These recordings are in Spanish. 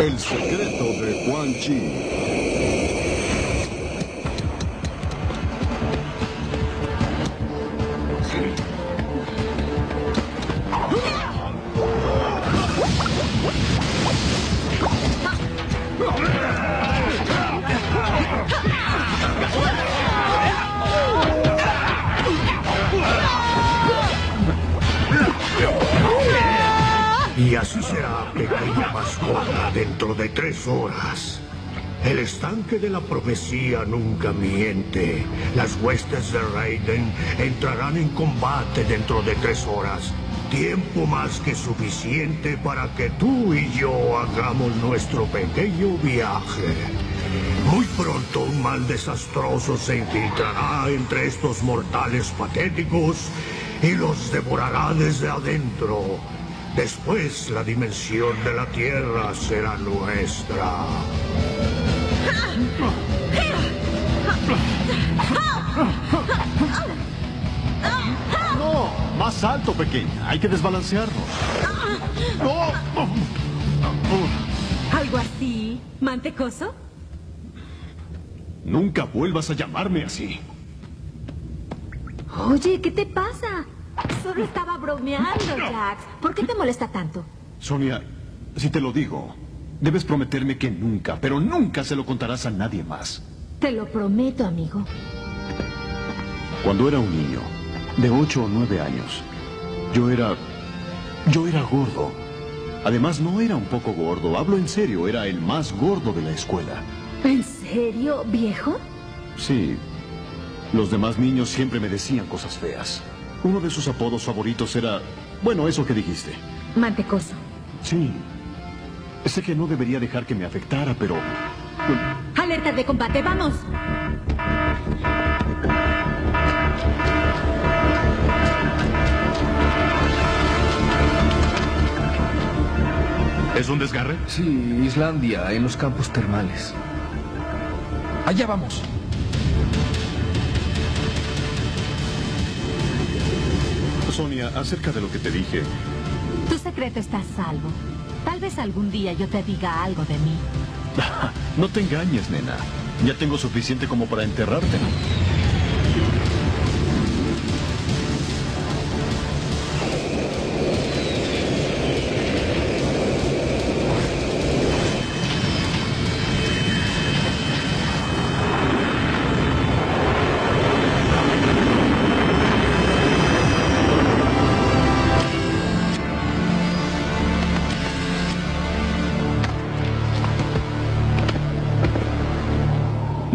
El secreto de Quan Chi. Así pequeña mascota, dentro de tres horas. El estanque de la profecía nunca miente. Las huestes de Raiden entrarán en combate dentro de tres horas. Tiempo más que suficiente para que tú y yo hagamos nuestro pequeño viaje. Muy pronto un mal desastroso se infiltrará entre estos mortales patéticos y los devorará desde adentro. Después la dimensión de la Tierra será nuestra. No, más alto, pequeña. Hay que desbalancearnos. No. ¿Algo así? ¿Mantecoso? Nunca vuelvas a llamarme así. Oye, ¿qué te pasa? Solo estaba bromeando, Jax. ¿Por qué te molesta tanto? Sonia, si te lo digo, debes prometerme que nunca, pero nunca se lo contarás a nadie más. Te lo prometo, amigo. Cuando era un niño, de ocho o nueve años, yo era... Yo era gordo. Además, no era un poco gordo, hablo en serio, era el más gordo de la escuela. ¿En serio, viejo? Sí. Los demás niños siempre me decían cosas feas. Uno de sus apodos favoritos era... Bueno, eso que dijiste. Mantecoso. Sí. Sé que no debería dejar que me afectara, pero... Alerta de combate, vamos. ¿Es un desgarre? Sí, Islandia, en los campos termales. Allá vamos. Sonia, acerca de lo que te dije, Tu secreto está a salvo. Tal vez algún día yo te diga algo de mí. no te engañes, nena. Ya tengo suficiente como para enterrarte.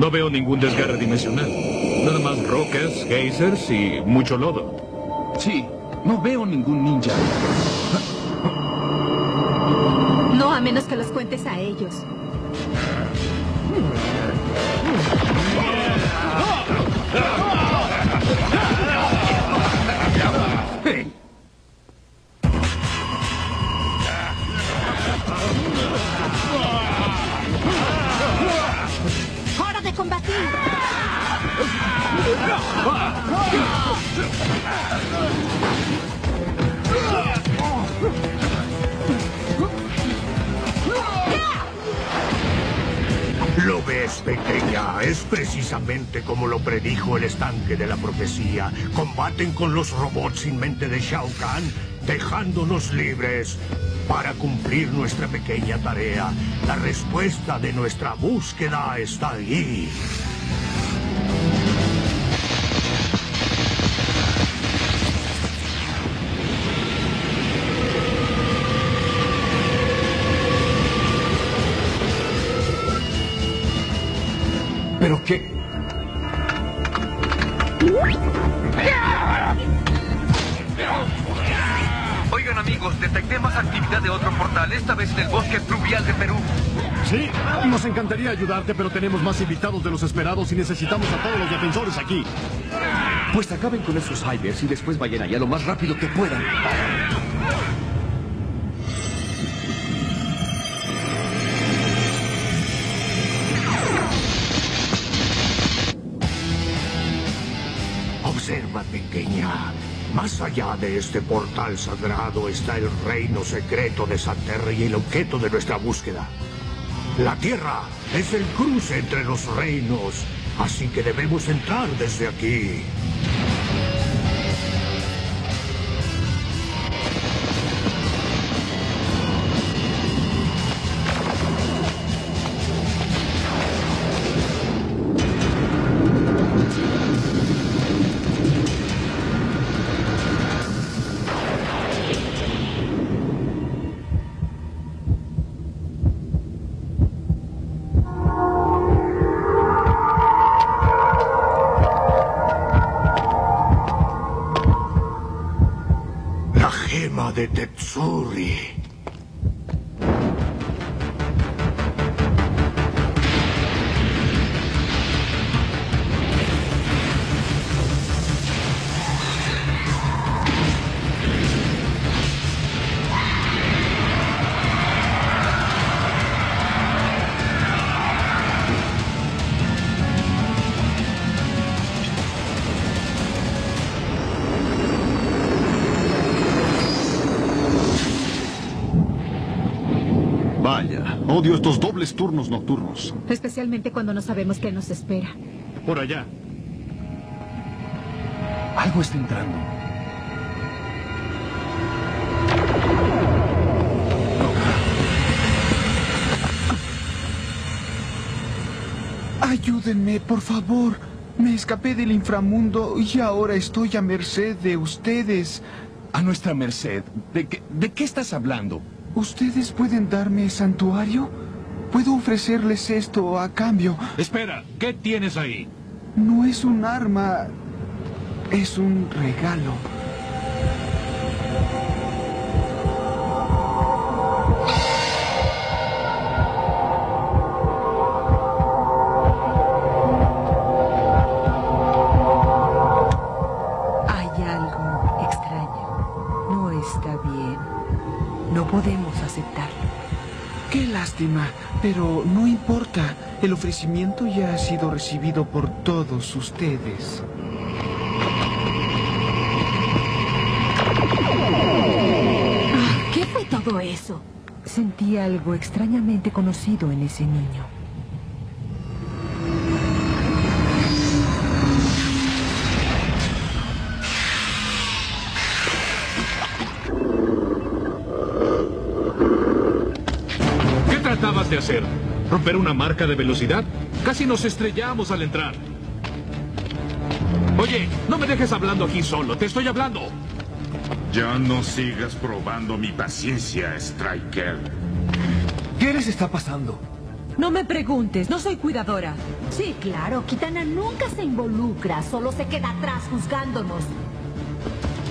No veo ningún desgarre dimensional. Nada más rocas, geysers y mucho lodo. Sí, no veo ningún ninja. No, a menos que los cuentes a ellos. como lo predijo el estanque de la profecía. Combaten con los robots sin mente de Shao Kahn, dejándonos libres para cumplir nuestra pequeña tarea. La respuesta de nuestra búsqueda está ahí. Actividad de otro portal, esta vez en el bosque fluvial de Perú. Sí, nos encantaría ayudarte, pero tenemos más invitados de los esperados y necesitamos a todos los defensores aquí. Pues acaben con esos cybers y después vayan allá lo más rápido que puedan. Observa, pequeña. Más allá de este portal sagrado está el reino secreto de Santerre y el objeto de nuestra búsqueda. La Tierra es el cruce entre los reinos, así que debemos entrar desde aquí. Quema de Tetsuri. Vaya, odio estos dobles turnos nocturnos. Especialmente cuando no sabemos qué nos espera. Por allá. Algo está entrando. Ayúdenme, por favor. Me escapé del inframundo y ahora estoy a merced de ustedes. A nuestra merced. ¿De qué, de qué estás hablando? ¿Ustedes pueden darme santuario? Puedo ofrecerles esto a cambio. Espera, ¿qué tienes ahí? No es un arma, es un regalo. Lástima, pero no importa. El ofrecimiento ya ha sido recibido por todos ustedes. ¿Qué fue todo eso? Sentí algo extrañamente conocido en ese niño. ¿Romper una marca de velocidad? Casi nos estrellamos al entrar. Oye, no me dejes hablando aquí solo, te estoy hablando. Ya no sigas probando mi paciencia, Striker. ¿Qué les está pasando? No me preguntes, no soy cuidadora. Sí, claro, Kitana nunca se involucra, solo se queda atrás juzgándonos.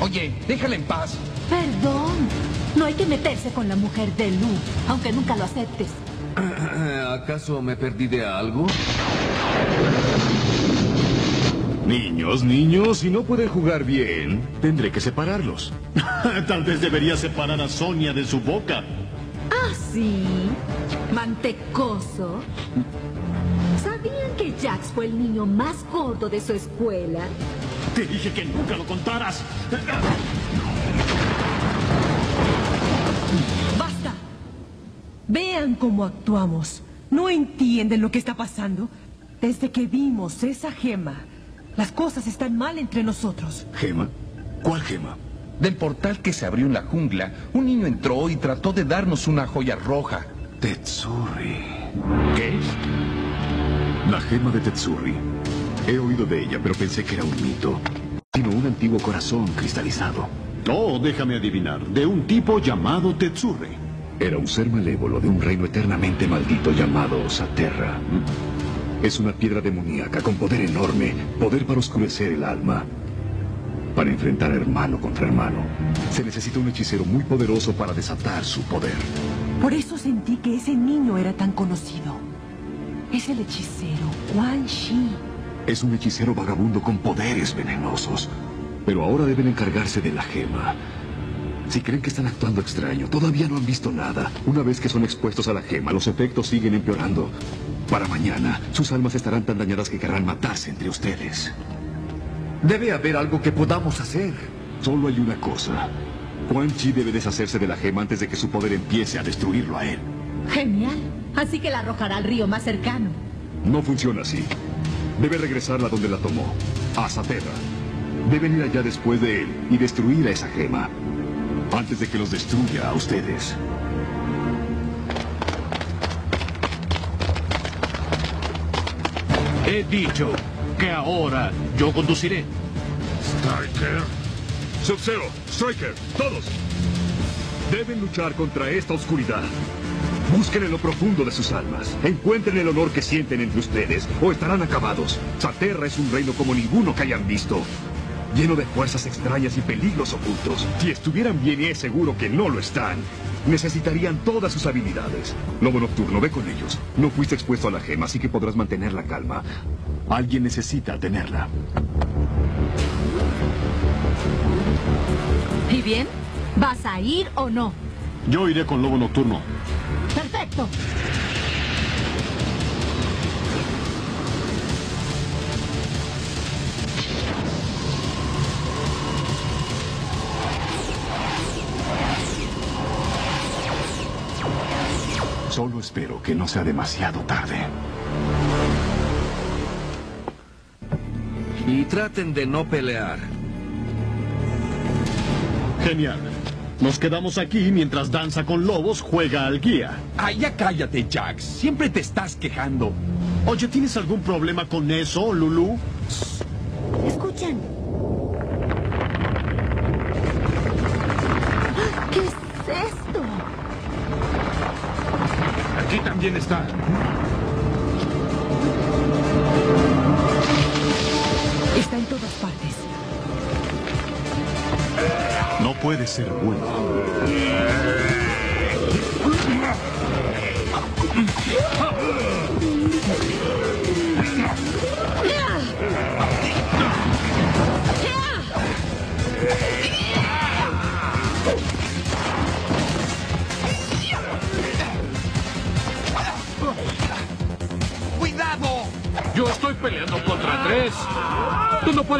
Oye, déjala en paz. Perdón, no hay que meterse con la mujer de Lu, aunque nunca lo aceptes. ¿Acaso me perdí de algo? Niños, niños, si no pueden jugar bien, tendré que separarlos. Tal vez debería separar a Sonia de su boca. ¿Ah, sí? Mantecoso. ¿Sabían que Jax fue el niño más gordo de su escuela? Te dije que nunca lo contaras. Vean cómo actuamos. ¿No entienden lo que está pasando? Desde que vimos esa gema, las cosas están mal entre nosotros. ¿Gema? ¿Cuál gema? Del portal que se abrió en la jungla, un niño entró y trató de darnos una joya roja. Tetsuri. ¿Qué? La gema de Tetsuri. He oído de ella, pero pensé que era un mito. Sino un antiguo corazón cristalizado. Oh, déjame adivinar. De un tipo llamado Tetsuri. Era un ser malévolo de un reino eternamente maldito llamado Saterra. Es una piedra demoníaca con poder enorme, poder para oscurecer el alma. Para enfrentar hermano contra hermano, se necesita un hechicero muy poderoso para desatar su poder. Por eso sentí que ese niño era tan conocido. Es el hechicero Quan Shi. Es un hechicero vagabundo con poderes venenosos. Pero ahora deben encargarse de la gema. Si creen que están actuando extraño, todavía no han visto nada. Una vez que son expuestos a la gema, los efectos siguen empeorando. Para mañana, sus almas estarán tan dañadas que querrán matarse entre ustedes. Debe haber algo que podamos hacer. Solo hay una cosa. Quan Chi debe deshacerse de la gema antes de que su poder empiece a destruirlo a él. Genial. Así que la arrojará al río más cercano. No funciona así. Debe regresarla donde la tomó, a Zaterra. Deben ir allá después de él y destruir a esa gema. Antes de que los destruya a ustedes. He dicho que ahora yo conduciré. Striker. Sub-Zero, Striker, todos. Deben luchar contra esta oscuridad. Busquen en lo profundo de sus almas. Encuentren el honor que sienten entre ustedes o estarán acabados. Saterra es un reino como ninguno que hayan visto. Lleno de fuerzas extrañas y peligros ocultos. Si estuvieran bien y es seguro que no lo están, necesitarían todas sus habilidades. Lobo Nocturno, ve con ellos. No fuiste expuesto a la gema, así que podrás mantener la calma. Alguien necesita tenerla. ¿Y bien? ¿Vas a ir o no? Yo iré con Lobo Nocturno. Perfecto. Solo espero que no sea demasiado tarde. Y traten de no pelear. Genial. Nos quedamos aquí mientras Danza con Lobos juega al guía. Ay, ya cállate, Jax. Siempre te estás quejando. Oye, ¿tienes algún problema con eso, Lulu? Aquí también está. Está en todas partes. No puede ser bueno.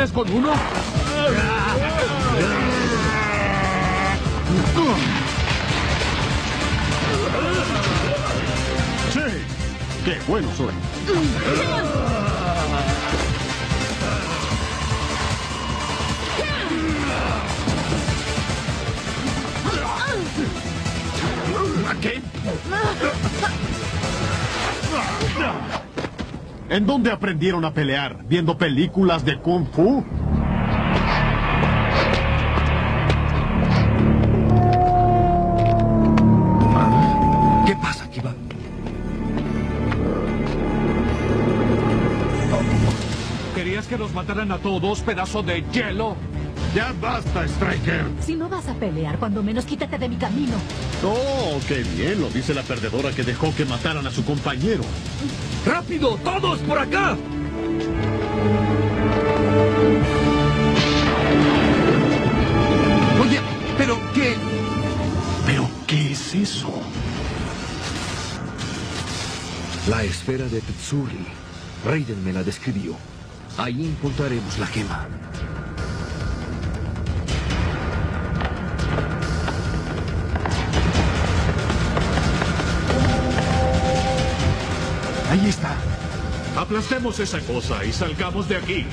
¿Tú no puedes con uno? ¡Sí! ¡Qué bueno soy! ¿Qué? ¿En dónde aprendieron a pelear? ¿Viendo películas de Kung Fu? ¿Qué pasa, Kiba? ¿Querías que los mataran a todos, pedazo de hielo? ¡Ya basta, Striker! Si no vas a pelear, cuando menos quítate de mi camino. ¡Oh, qué bien! Lo dice la perdedora que dejó que mataran a su compañero. ¡Rápido! ¡Todos por acá! Oye, ¿pero qué? ¿Pero qué es eso? La esfera de Tetsuri. Raiden me la describió. Ahí encontraremos la gema. Aplastemos esa cosa y salgamos de aquí.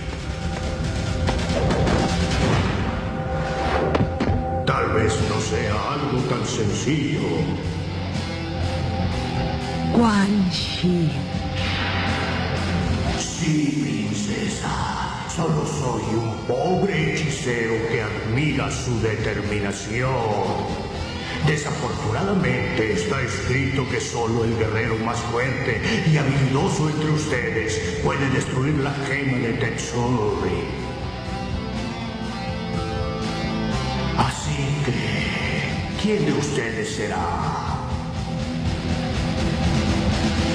Tal vez no sea algo tan sencillo. Quan Chi. Sí, princesa. Solo soy un pobre hechicero que admira su determinación. Desafortunadamente está escrito que solo el guerrero más fuerte y habilidoso entre ustedes puede destruir la gema de Tetsuri. Así que, ¿quién de ustedes será?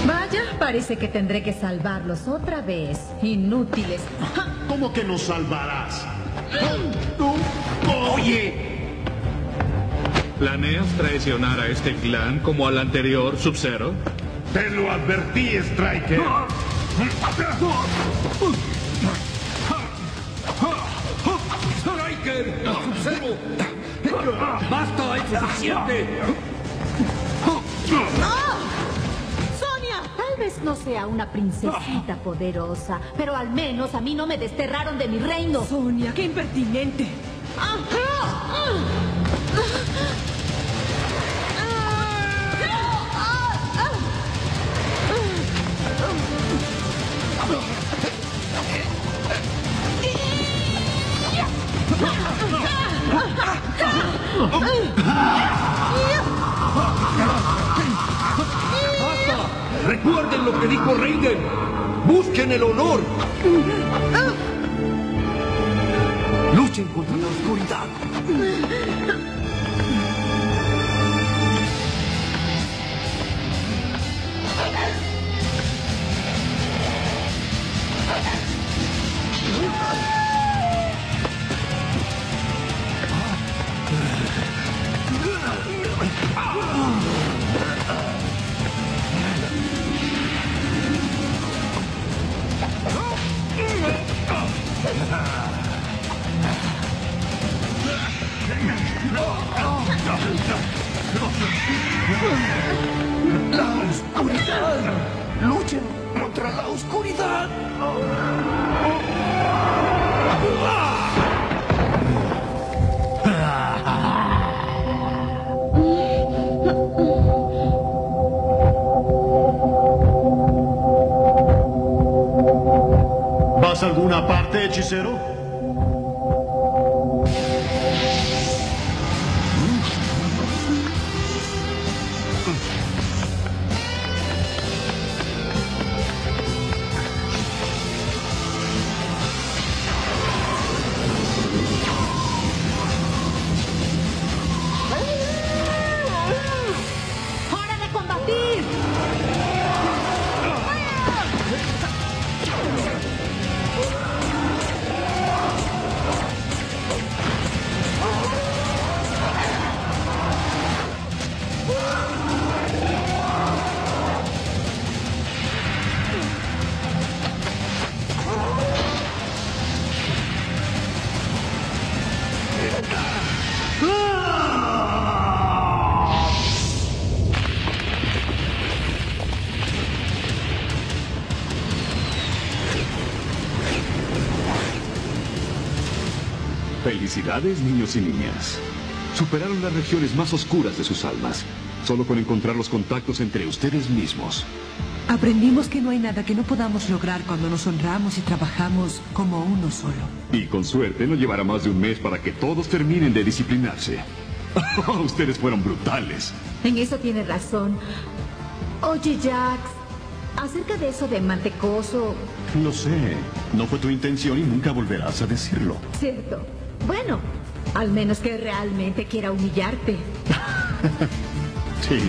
Vaya, parece que tendré que salvarlos otra vez. Inútiles. ¿Cómo que nos salvarás? Oye, ¿Planeas traicionar a este clan como al anterior Sub-Zero? Te lo advertí, Striker. ¡Striker! ¡Sub-Zero! ¡Basta! ¡Es suficiente! Tal vez no sea una princesita poderosa, pero al menos a mí no me desterraron de mi reino. Sonia, qué impertinente. Recuerden lo que dijo Raiden. Busquen el honor. Luchen contra la oscuridad. La ¿Vas alguna parte, hechicero? Felicidades, niños y niñas. Superaron las regiones más oscuras de sus almas, solo con encontrar los contactos entre ustedes mismos. Aprendimos que no hay nada que no podamos lograr cuando nos honramos y trabajamos como uno solo. Y con suerte no llevará más de un mes para que todos terminen de disciplinarse. ustedes fueron brutales. En eso tiene razón. Oye, Jax, acerca de eso de mantecoso, Lo sé. No fue tu intención y nunca volverás a decirlo. cierto. Bueno, al menos que realmente quiera humillarte. Sí.